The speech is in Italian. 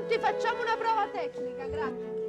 pronti, facciamo una prova tecnica, grazie.